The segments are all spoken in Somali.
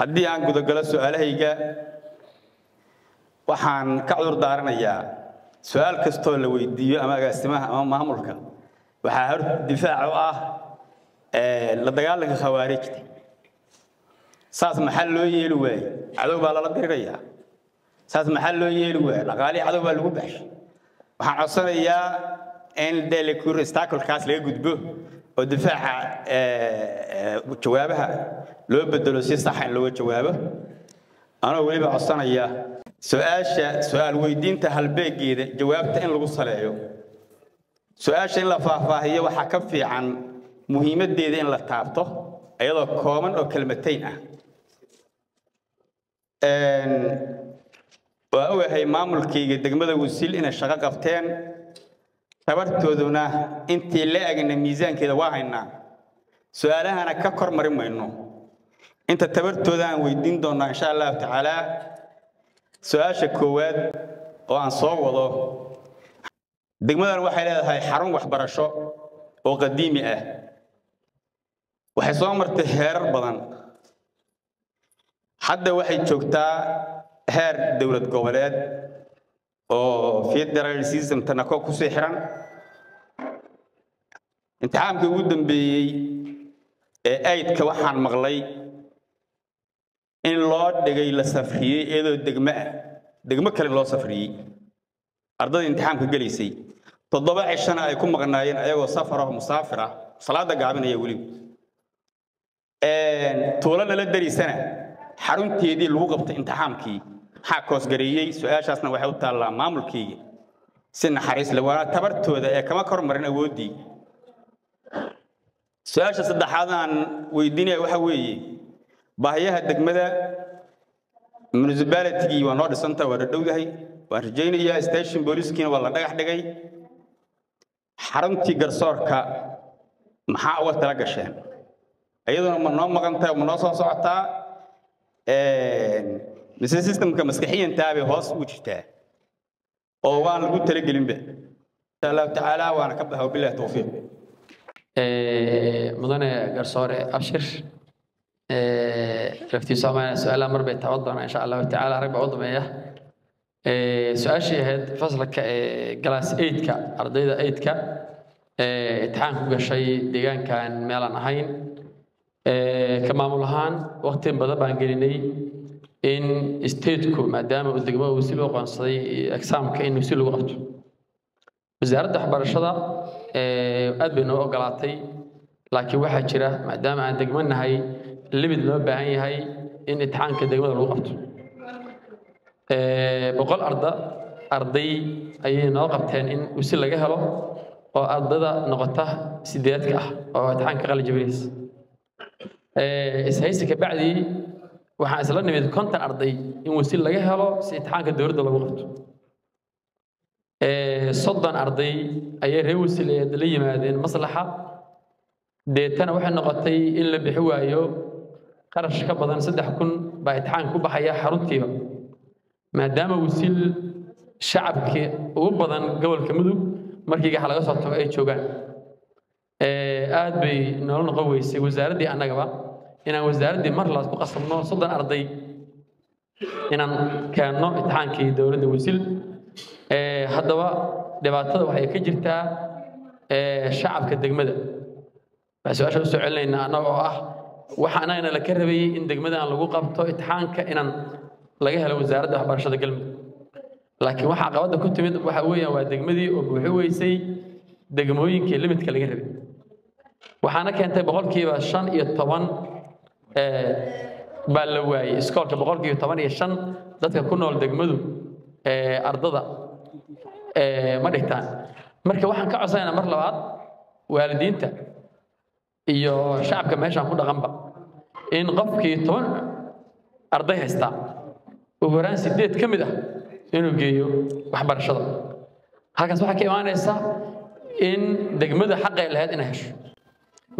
haddii aan gudagalo su'aalahayga waxaan ka cudur daaranayaa su'aal kastoo la weydiiyo ama agaasimaha ama maamulka waxaa hor difaac u ah la dagaalanka khawaarijta. Saas maxaa loo yeeli waaye cadow baa lala dirirayaa. Saas maxaa loo yeeli waaye dhaqaalihii cadow baa lagu baxshay waxaan codsanayaa in delicur stacolkaas laga gudbo oo difaaca jawaabaha loo bedelo si saxa in looga jawaabo. Anoo weliba codsanaya su'aasha su'aal weydiinta halbeegeeda jawaabta in lagu saleeyo. Su'aasha in la faahfaahiyo waxaa ka fiican muhiimaddeeda in la taabto iyadoo kooban oo kelmatayn ah. Waa ogahay maamulkayga degmada wasiil inay shaqo qabteen tabartooduna intii la egna miisaankeeda waa haynaa. Su'aalahana ka kor marin mayno. Inta tabartooda aan weydiin doonnaa insha allahu tacaala. Su'aasha koowaad oo aan soo wado degmadan waxay leedahay xarun waxbarasho oo qadiimi ah. Waxay soo martay heerar badan. Hadda waxay joogtaa heer dowlad goboleed oo federal system tanako ku sii xiran. Imtixaankii ugu dambeeyey ee aydka waxaan maqlay in loo dhigay la safriyey iyadoo degmo ah degmo kale loo safriyey. Ardada imtixaamka gelaysay toddoba cishana ay ku maqnaayeen ayagoo safar ah musaafir ah salaada gaabinaya weliba tuulo nala dariisana xarunteedii lagu qabtay imtixaamkii maxaa koosgareeyey su'aashaasna waxay u taallaa maamulkayga. Si naxariis le waana tabartooda ee kama kor marin awooddii su'aasha saddexaad weydiinaya waxa weeye baahiyaha degmada municipalitigii waa noo dhisanta waa dhadhowdahay waan rajaynayaa station booliskiina waa la dhagax dhigay. Xaruntii garsoorka maxaa uga tala gasheen? Iyaduna ma noo maqantahay ma noo soo socotaa mise systemka maskaxiyantaa bay hoos ugu jirtaa oo waan lagu talagelinba insha allahu tacaala waana ka baxa wabilahi towfiiq mudane garsoore abshir. Laftii soomaaliya su'aalaha mar bay taaban doonaa insha allahu tacaala rag baa u dameeya su'aashii ahayd fasalka galaas eidka ardayda eidka imtixaan ku gashay deegaankan meelaan ahayn. Ka maamul ahaan waqti badan baan gelinay in stateku maadaama uu degmada wasi loo qoonsaday exaamka in wasi lagu qabto. Wasaaradda waxbarashada aad bay noo ogolaatay laakiin waxaa jira maadaama aan degmo nahay limid loo baahan yahay in imtixaanka degmada lagu qabto. Boqol arda arday ayay noo qabteen in wasi laga helo oo ardada noqota sideedka ah oo imtixaanka qali jabinaysa. Ishaysi kabacdii waxaan isla nimid konton arday in wasi laga helo si imtixaanka dowladda lagu qabto. Soddon arday ayay reer wasileed la yimaadeen maslaxa. Deetana waxay noqotay in la bixi waayo qarash ka badan saddex kun baa imtixaanka ku baxaya xaruntiiba. Maadaama wasiil shacabkii ugu badan gobolka mudug markii gax laga soo tago ay joogaan. Aad bay noola noqon weysay wasaaraddii annagaba inaan wasaaraddii mar laas ku qasabno soddon arday. Inaan keenno imtixaankii dowladda wasiil haddaba dhibaatada waxay ka jirtaa shacabka degmada. Waxaa su'aasha u soo celinaynaa annaga ah waxa annagana la ka rabayey in degmadan lagu qabto imtixaanka inaan laga helo wasaaradda waxbarashada galmudug laakiin waxa caqabadda ku timid waxa weeyaan waa degmadii oo buuxi weysay degmooyinkii limidka laga rabay. Waxaana keentay boqolkiiba shan iyo toban baa la waayey iskoolka boqolkiiba toban iyo shan dadka ku nool degmadu ardada ma dhigtaan. Marka waxaan ka codsanaynaa mar labaad waalidiinta iyo shacabka meeshaan ku dhaqanba in qofkii toban arday haystaa ugu horaan sideed ka mid ah inuu geeyo waxbarashada. Halkaas waxaa ka imaanaysa in degmada xaqay lahayd inay hesho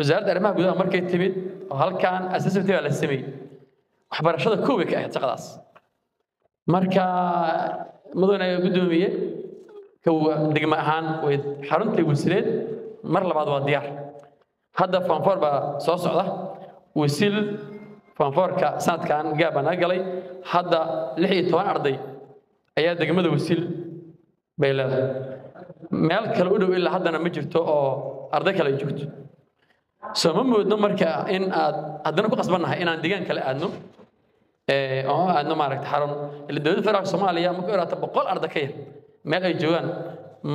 wasaaradda arrimaha gudaha markay timid oo halkan assessment baa la sameeyey waxbarashada kow bay ka ahayd shaqadaas. Marka mudane guddoomiye degmo ahaan way xaruntii wasiileed mar labaad waa diyaar. Hadda fanfor baa soo socda wasiil foonfoorka sanadkan gaab baa naga galay hadda lix iyo toban arday ayaa degmada wasiil bay leedahay. Meel kale u dhow ilaa haddana ma jirto oo arday kale ay joogto soo ma moodno marka in aad haddana ku qasbannahay inaan deegaan kale aadno oo aadno maaragta xarun. Ila dowladda federaalka soomaaliya marka iraato boqol arday ka yar meel ay joogaan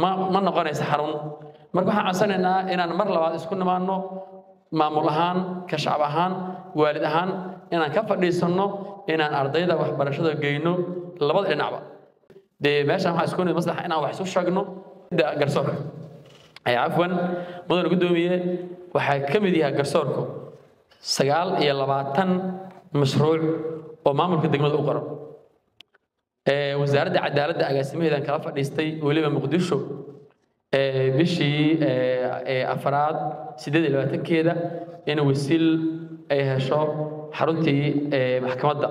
ma ma noqonaysa xarun. Marka waxaan codsanaynaa inaan mar labaad isku nimaanno maamul ahaan ka shacab ahaan waalid ahaan inaan ka fadhiisanno inaan ardayda waxbarashada geyno labada dhinacba. Dee meeshaan waxaa isku nimid maslaxa inaan wax isu sheegno garsoorka cafwan mudane guddoomiye waxaa ka mid yahay garsoorku. Sagaal iyo labaatan mashruuc oo maamulka degmada u qoran wasaaradda cadaaladda agaasimaheedan kala fadhiistay weliba muqdisho bishii afaraad sideed iyo labaatankeeda in wasiil ay hesho xaruntii maxkamadda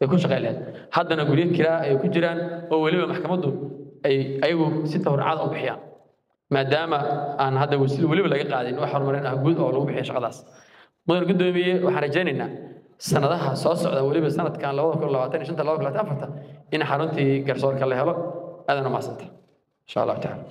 ay ku shaqey lahayd haddana guryo kiraa ay ku jiraan oo weliba maxkamaddu ay ayagu si tawracada u bixiyaan maadaama aan hadda wasiil weliba laga qaadin wax horumarin ah guud oo lagu bixiyo shaqadaas. Mudan guddoomiye waxaan rajaynaynaa sanadaha soo socda weliba sanadkan labada kun labaatan iyo shanta labada kun labaatan afarta in xaruntii garsoorka la helo aadana mahadsanta insha allahu tacaala